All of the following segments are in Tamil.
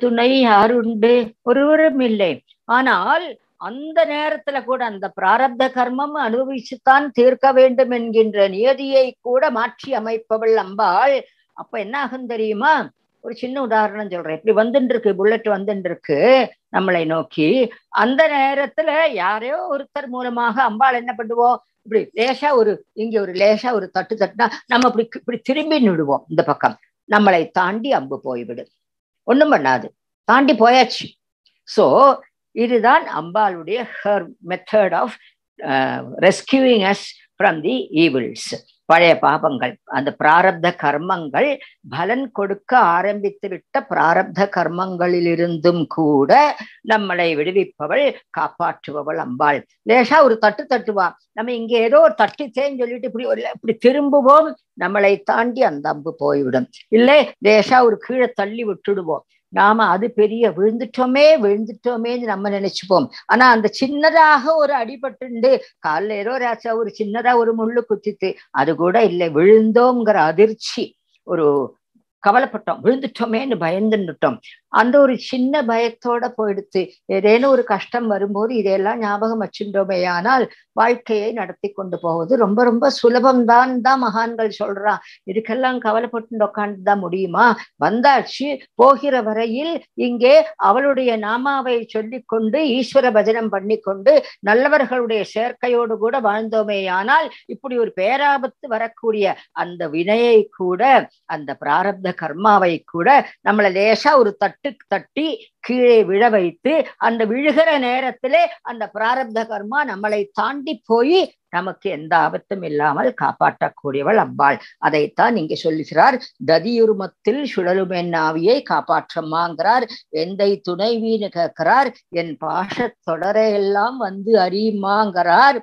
துணை யாருண்டு? ஒருவரும் இல்லை. ஆனால் அந்த நேரத்துல கூட அந்த பிராரப்த கர்மம் அனுபவிச்சுத்தான் தீர்க்க வேண்டும் என்கின்ற நியதியை கூட மாற்றி அமைப்பவள் அம்பாள். அப்ப என்ன ஆகும் தெரியுமா? ஒரு சின்ன உதாரணம் சொல்றேன். இப்படி வந்துட்டு இருக்கு புல்லட் வந்துட்டு இருக்கு நம்மளை நோக்கி. அந்த நேரத்துல யாரையோ ஒருத்தர் மூலமாக அம்பாள் என்ன பண்ணுவோம்? இப்படி லேசா ஒரு இங்க ஒரு லேசா ஒரு தட்டு தட்டுனா நம்ம இப்படி இப்படி திரும்பி நிடுவோம் இந்த பக்கம். நம்மளை தாண்டி அம்பு போய்விடும். ஒன்றும் பண்ணாது. தாண்டி போயாச்சு. சோ இதுதான் அம்பாளுடைய her method of rescuing us from the evils பழைய பாபங்கள் அந்த பிராரப்த கர்மங்கள் பலன் கொடுக்க ஆரம்பித்து விட்ட பிராரப்த கர்மங்களிலிருந்தும் கூட நம்மளை விடுவிப்பவள் காப்பாற்றுபவள் அம்பாள். லேசா ஒரு தட்டு தட்டுவா. நம்ம இங்க ஏதோ ஒரு தட்டுச்சேன்னு சொல்லிட்டு இப்படி ஒரு இப்படி திரும்புவோம் நம்மளை தாண்டி அந்த அம்பு போய்விடும். இல்லை லேசா ஒரு கீழே தள்ளி விட்டுடுவோம். நாம அது பெரிய விழுந்துட்டோமே விழுந்துட்டோமேன்னு நம்ம நினைச்சுப்போம். ஆனா அந்த சின்னதாக ஒரு அடிபட்டுண்டு காலில் ஏதோ ராசா ஒரு சின்னதா ஒரு முள்ளு குத்தித்து அது கூட இல்லை விழுந்தோங்கிற அதிர்ச்சி. ஒரு கவலைப்பட்டோம் விழுந்துட்டோமேன்னு பயந்துட்டோம் அந்த ஒரு சின்ன பயத்தோட போயிடுத்து. ஏதேனும் ஒரு கஷ்டம் வரும்போது இதையெல்லாம் ஞாபகம் வச்சுட்டோமே. ஆனால் வாழ்க்கையை நடத்தி கொண்டு போவது ரொம்ப ரொம்ப சுலபம்தான் தான் மகான்கள் சொல்றான். இதுக்கெல்லாம் கவலைப்பட்டு உட்காந்து தான் முடியுமா? வந்தாச்சு போகிற வரையில் இங்கே அவளுடைய நாமாவை சொல்லிக்கொண்டு ஈஸ்வர பஜனம் பண்ணி கொண்டு நல்லவர்களுடைய சேர்க்கையோடு கூட வாழ்ந்தோமேயானால் இப்படி ஒரு பேராபத்து வரக்கூடிய அந்த வினையை கூட அந்த பிராரப்த கர்மாவை கூட நம்மள லேசா ஒரு தட்டு தட்டி கீழே விழ வைத்து அந்த விழுகிற நேரத்திலே அந்த பிராரப்த கர்மா நம்மளை தாண்டி போய் நமக்கு எந்த ஆபத்தும் இல்லாமல் காப்பாற்றக்கூடியவள் அம்பாள் அதைத்தான் இங்க சொல்லுகிறார். ததியுருமத்தில் சுழலுமென் ஆவியை காப்பாற்றம்மாங்கிறார். எந்தை துணைவின்னு கேட்கிறார். என் பாஷ தொடரையெல்லாம் வந்து அறியுமாங்கிறார்.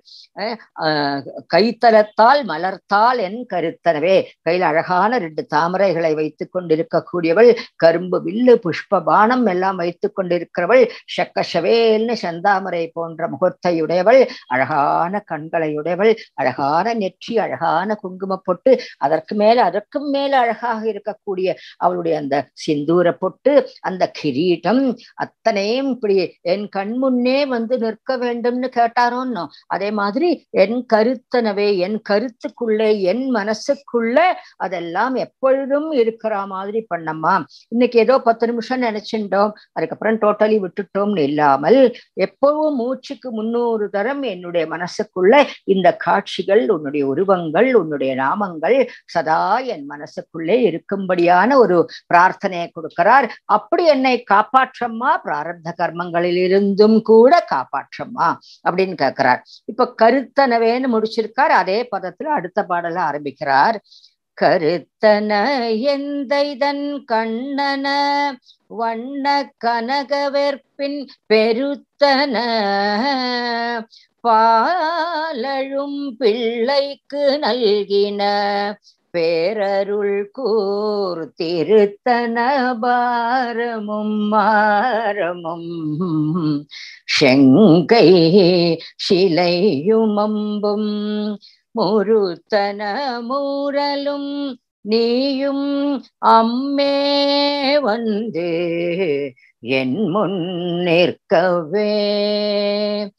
கைத்தலத்தால் மலர்த்தால் என் கருத்தனவே. கையில் அழகான ரெண்டு தாமரைகளை வைத்துக் கொண்டிருக்கக்கூடியவள். கரும்பு வில்லு புஷ்ப பானம் எல்லாம் வைத்துக் கொண்டிருக்கிறவள் ஷக்கஷவேல்னு செந்தாமரை போன்ற முகத்தையுடையவள் அழகான கண்களையுடையவள் அழகான நெற்றி அழகான குங்கும பொட்டு அதற்கு மேல அதற்கும் மேல அழகாக இருக்கக்கூடிய அவளுடைய அந்த சிந்தூர பொட்டு அந்த கிரீட்டம் அத்தனையும் இப்படி என் கண் முன்னே வந்து நிற்க வேண்டும்னு கேட்டாரோன்னு அதே மாதிரி என் கருத்தனவே என் கருத்துக்குள்ளே என் மனசுக்குள்ள அதெல்லாம் எப்பொழுதும் இருக்கிற மாதிரி பண்ணம்மா. இன்னைக்கு ஏதோ பத்து நிமிஷம் நினைச்சுட்டோம் அதுக்கப்புறம் டோட்டலி விட்டுட்டோம்னு இல்லாமல் எப்பவும் மூச்சுக்கு முன்னூறு தரம் என்னுடைய மனசுக்குள்ள இந்த காட்சிகள் உன்னுடைய உருவங்கள் உன்னுடைய நாமங்கள் சதா என் மனசுக்குள்ளே இருக்கும்படியான ஒரு பிரார்த்தனையை கொடுக்கிறார். அப்படி என்னை காப்பாற்றம்மா? பிராரப்த கர்மங்களில் இருந்தும் கூட காப்பாற்றம்மா? அப்படின்னு கேட்கிறார். இப்ப கருத்தனவேன்னு முடிச்சிருக்கார். அதே பதத்துல அடுத்த பாடல ஆரம்பிக்கிறார். கருத்தன எந்த கண்ணன வண்ண கனகவெற்பின் பெருத்தன. பாலழும் பிள்ளைக்கு நல்கின. பேரருள் கூர் திருத்தன பாரமும் மாரமும். செங்கை சிலையுமம்பும். முருத்தன மூரலும் நீயும் அம்மே வந்து என் முன் நிற்கவே.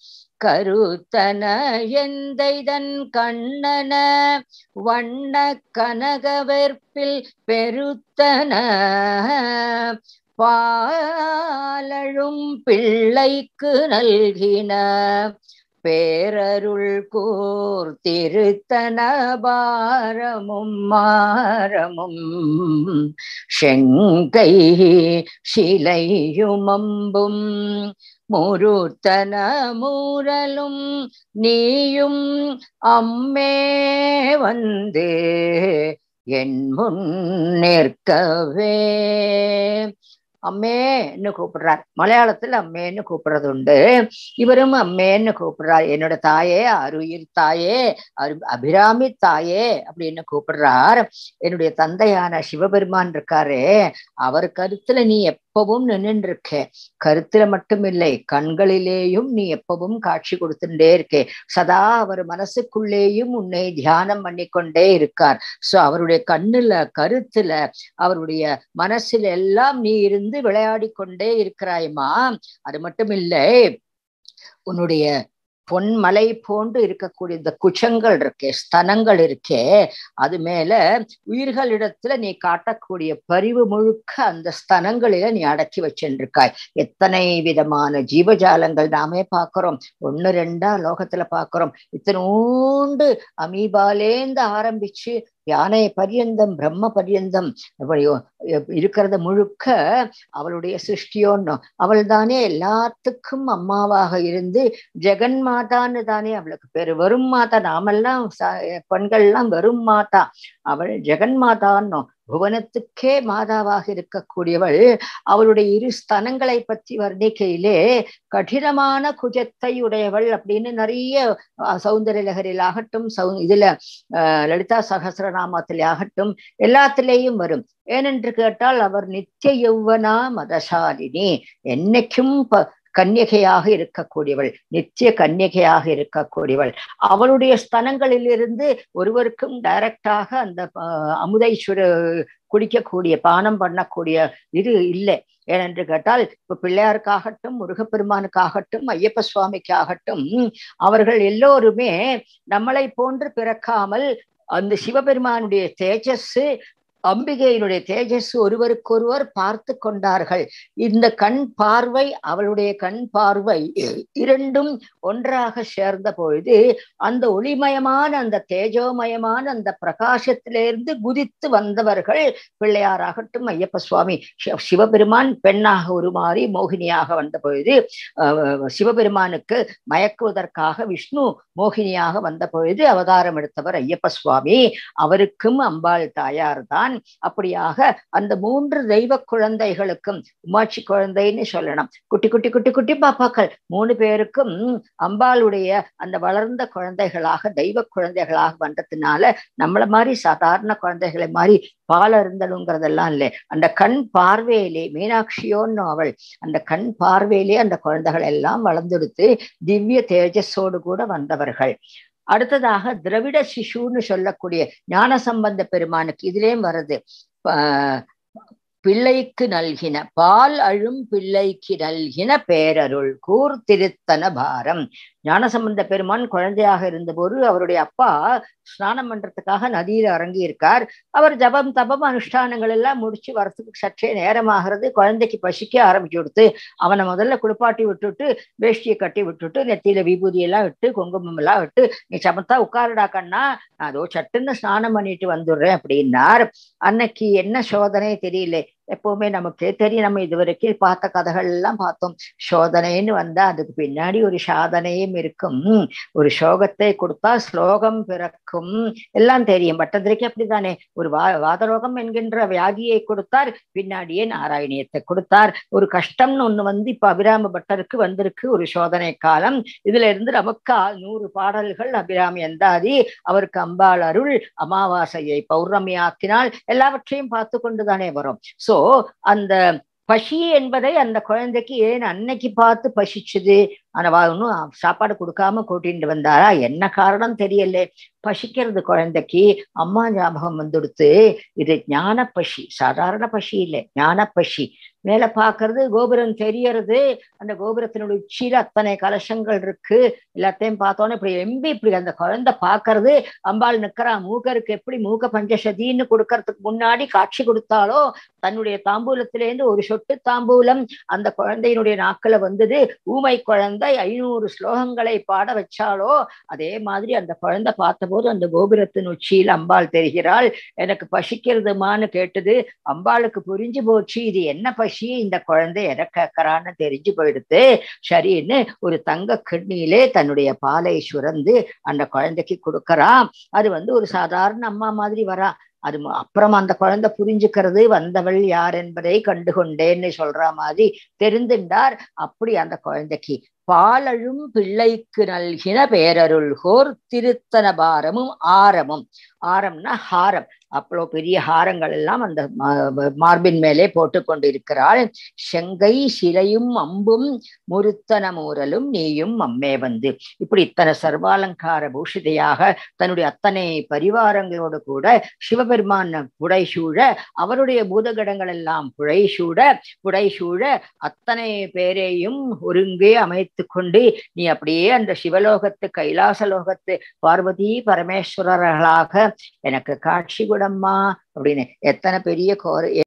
கருத்தன எந்தைதன் கண்ணன வண்ண கனகவெற்பில் பெருத்தன. பாலழும் பிள்ளைக்கு நல்கின. பேரருள் கூர் திருத்தன பாரமும் மாரமும். செங்கை சிலையுமம்பும். முருத்தன மூரலும் நீயும் அம்மே வந்து என் முன் நிற்கவே. அம்மேன்னு கூப்பிடுறார். மலையாளத்துல அம்மேன்னு கூப்பிடுறது உண்டு இவரும் அம்மேன்னு கூப்பிடுறார். என்னோட தாயே அருயிர் தாயே அரு அபிராமி தாயே அப்படின்னு கூப்பிடுறார். என்னுடைய தந்தையான சிவபெருமான் இருக்காரே அவர் கருத்துல நீ எப்பவும் நின்று இருக்க கருத்துல மட்டும் இல்லை கண்களிலேயும் நீ எப்பவும் காட்சி கொடுத்துட்டே இருக்கே. சதா அவர் மனசுக்குள்ளேயும் உன்னை தியானம் பண்ணிக்கொண்டே இருக்கார். சோ அவருடைய கண்ணுல கருத்துல அவருடைய மனசுல எல்லாம் நீ இருந்து இருந்து விளையாடி கொண்டே இருக்கிறாய்மா? அது மட்டும் இல்லை உன்னுடைய பொன்மலை போன்று இருக்கக்கூடிய இந்த குச்சங்கள் இருக்கே ஸ்தனங்கள் இருக்கே அது மேல உயிர்களிடத்துல நீ காட்டக்கூடிய பரிவு முழுக்க அந்த ஸ்தனங்களில நீ அடக்கி வச்சுருக்காய் எத்தனை விதமான ஜீவஜாலங்கள் நாமே பார்க்கிறோம். ஒண்ணு ரெண்டா லோகத்துல பார்க்கிறோம். இத்தனோண்டு அமீபாலேந்து ஆரம்பிச்சு யானை பரியந்தம் பிரம்ம பரியந்தம் இருக்கிறத முழுக்க அவளுடைய சிருஷ்டியோன்னு. அவள் தானே எல்லாத்துக்கும் அம்மாவாக இருந்து ஜெகன் மாதான்னு தானே அவளுக்கு பேரு. வெறும் மாதா நாமெல்லாம் பெண்கள்லாம் வெறும் மாதா. அவள் ஜெகன் மாதான்னு. புவனத்துக்கே மாதாவாக இருக்கக்கூடியவள் அவளுடைய இரு ஸ்தனங்களை பற்றி வர்ணிக்கையிலே கடினமான குஜத்தை உடையவள் அப்படின்னு நிறைய சௌந்தர லகரில் ஆகட்டும் சௌ இதுல லலிதா சகசிரநாமத்திலே ஆகட்டும் எல்லாத்திலேயும் வரும். ஏனென்று கேட்டால் அவர் நித்திய யௌவனா மதசாலினி. என்னைக்கும் ப கன்னிகையாக இருக்கக்கூடியவள் நித்திய கன்னிகையாக இருக்கக்கூடியவள். அவளுடைய ஸ்தனங்களிலிருந்து ஒருவருக்கும் டைரக்டாக அந்த அமுதைஸ்வர குடிக்கக்கூடிய பானம் பண்ணக்கூடிய இது இல்லை. ஏனென்று கேட்டால் இப்ப பிள்ளையாருக்காகட்டும் முருகப்பெருமானுக்காகட்டும் ஐயப்ப சுவாமிக்காகட்டும் அவர்கள் எல்லோருமே நம்மளை போன்று பிறக்காமல் அந்த சிவபெருமானுடைய தேஜஸ் அம்பிகையினுடைய தேஜஸ் ஒருவருக்கொருவர் பார்த்து கொண்டார்கள். இந்த கண் பார்வை அவளுடைய கண் பார்வை இரண்டும் ஒன்றாக சேர்ந்த பொழுது அந்த ஒளிமயமான அந்த தேஜோமயமான அந்த பிரகாசத்திலிருந்து குதித்து வந்தவர்கள் பிள்ளையாராகட்டும் ஐயப்ப சுவாமி சிவபெருமான் பெண்ணாக உருமாறி மோகினியாக வந்த பொழுது சிவபெருமானுக்கு மயக்குவதற்காக விஷ்ணு மோகினியாக வந்த பொழுது அவதாரம் எடுத்தவர் ஐயப்ப சுவாமி. அவருக்கும் அம்பாள் தாயார் தான் அப்படியாக அந்த மூன்று தெய்வ குழந்தைகளுக்கும் உமாட்சி குழந்தைன்னு சொல்லணும். குட்டி குட்டி குட்டி குட்டி பாப்பாக்கள் மூணு பேருக்கும் அம்பாளுடைய அந்த வளர்ந்த குழந்தைகளாக தெய்வ குழந்தைகளாக வந்ததுனால நம்மள மாதிரி சாதாரண குழந்தைகளை மாதிரி பால் அருந்தலுங்கிறதெல்லாம் இல்லை. அந்த கண் பார்வையிலே மீனாட்சியோன்னு அவள் அந்த கண் பார்வையிலே அந்த குழந்தைகள் எல்லாம் வளர்ந்தெடுத்து திவ்ய தேஜஸோடு கூட வந்தவர்கள். அடுத்ததாக திரவிட சிசுன்னு சொல்லக்கூடிய ஞான சம்பந்த பெருமானுக்கு இதுலேயும் வருது. பிள்ளைக்கு நல்கின பால் அழும் பிள்ளைக்கு நல்கின பேரருள் கூர் திருத்தன பாரம். ஞானசம்பந்த பெருமான் குழந்தையாக இருந்தபோது அவருடைய அப்பா ஸ்நானம் பண்றதுக்காக நதியில இறங்கி இருக்கார் அவர் ஜபம் தபம் அனுஷ்டானங்கள் எல்லாம் முடிச்சு வரத்துக்கு சற்றே நேரமாகிறது. குழந்தைக்கு பசிக்க ஆரம்பிச்சு கொடுத்து அவனை முதல்ல குளிப்பாட்டி விட்டுட்டு வேஷ்டியை கட்டி விட்டுட்டு நெத்தியில விபூதி எல்லாம் விட்டு குங்குமம் எல்லாம் விட்டு நீ சமத்தா உட்காருடா கண்ணா நான் அதோ சட்டுன்னு ஸ்நானம் பண்ணிட்டு வந்துடுறேன் அப்படின்னார். அன்னைக்கு என்ன சோதனை தெரியல. எப்பவுமே நமக்கு தெரியும். நம்ம இதுவரைக்கும் பார்த்த கதைகள் எல்லாம் பார்த்தோம். சோதனைன்னு வந்தா அதுக்கு பின்னாடி ஒரு சாதனையும் இருக்கும். ஒரு சோகத்தை கொடுத்தா ஸ்லோகம் பிறக்கும். எல்லாம் தெரியும். பட்டதிரைக்கு அப்படித்தானே? ஒரு வா வாதரோகம் என்கின்ற வியாதியை கொடுத்தார். பின்னாடியே நாராயணியத்தை கொடுத்தார். ஒரு கஷ்டம்னு ஒண்ணு வந்து இப்ப அபிராம பட்டருக்கு வந்திருக்கு. ஒரு சோதனை காலம். இதுல இருந்து நமக்கு நூறு பாடல்கள் அபிராமி எந்தாதி அவருக்கு அம்பாள் அருள் அமாவாசையை பௌர்ணமி ஆக்கினால் எல்லாவற்றையும் பார்த்து கொண்டுதானே வரும். சோ அந்த பசி என்பதை அந்த குழந்தைக்கு ஏன் அன்னைக்கு பார்த்து பசிச்சுது? ஆனா ஒன்றும் சாப்பாடு கொடுக்காம கூட்டிட்டு வந்தாரா? என்ன காரணம் தெரியல. பசிக்கிறது குழந்தைக்கு அம்மா ஞாபகம் வந்துடுத்து. இது ஞான பசி சாதாரண பசி இல்லை ஞான பசி. மேல பாக்குறது கோபுரம் தெரியறது. அந்த கோபுரத்தினுடைய உச்சியில அத்தனை கலசங்கள் இருக்கு. எல்லாத்தையும் பார்த்தோன்னே இப்படி எம்பி இப்படி அந்த குழந்தை பாக்குறது அம்பாள் நிக்கிறா மூக்கருக்கு எப்படி மூக்க பஞ்சசதின்னு கொடுக்கறதுக்கு முன்னாடி காட்சி கொடுத்தாலோ தன்னுடைய தாம்பூலத்திலேருந்து ஒரு சொட்டு தாம்பூலம் அந்த குழந்தையினுடைய நாக்கில வந்தது. ஊமை குழந்தை ஐநூறு ஸ்லோகங்களை பாட வச்சாலோ அதே மாதிரி அந்த குழந்தை பார்த்தபோது அந்த கோபுரத்தின் உச்சியில் அம்பாள் தெரிகிறாள். எனக்கு பசிக்கிறதுமான்னு கேட்டது. அம்பாளுக்கு புரிஞ்சு போச்சு இது என்ன பசி? இந்த குழந்தை எதை கேட்கறான்னு தெரிஞ்சு போயிடுத்து. சரின்னு ஒரு தங்க கிண்ணியிலே தன்னுடைய பாலை சுரந்து அந்த குழந்தைக்கு கொடுக்கறான் அது வந்து ஒரு சாதாரண அம்மா மாதிரி வரா. அது அப்புறம் அந்த குழந்தை புரிஞ்சுக்கிறது வந்தவள் யார் என்பதை கண்டு கொண்டேன்னு சொல்ற மாதிரி தெரிந்துண்டார். அப்படி அந்த குழந்தைக்கு பாலழும் பிள்ளைக்கு நல்கின பேரருள் ஹோர் திருத்தன பாரமும் ஆரமும். ஆரம்னா ஹாரம். அவ்வளோ பெரிய ஹாரங்கள் எல்லாம் அந்த மார்பின் மேலே போட்டு கொண்டிருக்கிறாள். செங்கை சிலையும் அம்பும் முருத்தன மூரலும் நீயும் அம்மே வந்து. இப்படி இத்தனை சர்வாலங்கார பூஷிதையாக தன்னுடைய அத்தனை பரிவாரங்களோடு கூட சிவபெருமான் புடைசூழ அவருடைய பூதகடங்கள் எல்லாம் புழைசூட புடைசூழ அத்தனை பேரையும் ஒருங்கே அமைத்து கொண்டு நீ அப்படியே அந்த சிவலோகத்து கைலாச லோகத்து பார்வதி பரமேஸ்வரர்களாக எனக்கு காட்சி குடம்மா அப்படின்னு எத்தனை பெரிய கோர